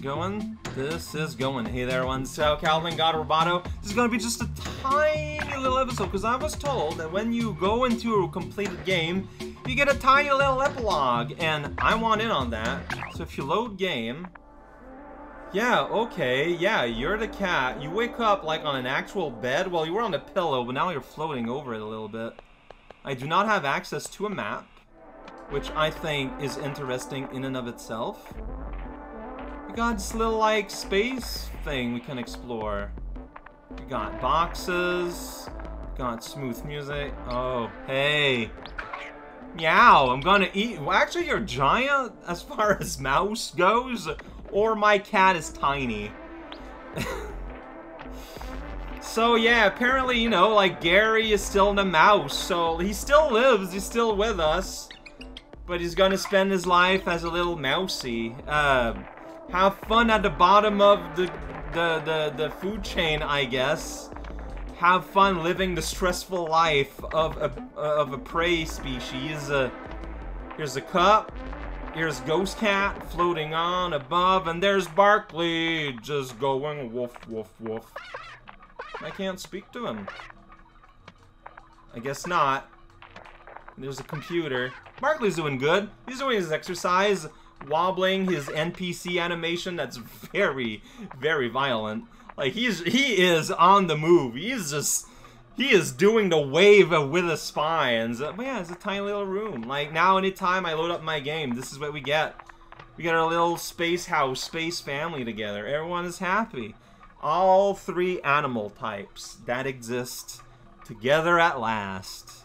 going. This is going. Hey there, one. So, Calvin God Roboto. This is going to be just a tiny little episode because I was told that when you go into a completed game, you get a tiny little epilogue, and I want in on that. So if you load game, yeah, okay, yeah, you're the cat. You wake up like on an actual bed. Well, you were on the pillow, but now you're floating over it a little bit. I do not have access to a map, which I think is interesting in and of itself. We got this little, like, space thing we can explore. We got boxes. We Got smooth music. Oh, hey. Meow, I'm gonna eat. Well, actually, you're giant as far as mouse goes, or my cat is tiny. so, yeah, apparently, you know, like, Gary is still the mouse, so he still lives, he's still with us. But he's gonna spend his life as a little mousey. Uh, have fun at the bottom of the, the, the, the food chain, I guess. Have fun living the stressful life of a, of a prey species. Uh, here's a cup. Here's Ghost Cat floating on above, and there's Barkley just going woof, woof, woof. I can't speak to him. I guess not. There's a computer. Barkley's doing good. He's doing his exercise wobbling his NPC animation that's very, very violent. Like he's he is on the move. He's just he is doing the wave with the spines. But yeah, it's a tiny little room. Like now, anytime I load up my game, this is what we get. We get our little space house, space family together. Everyone is happy. All three animal types that exist together at last.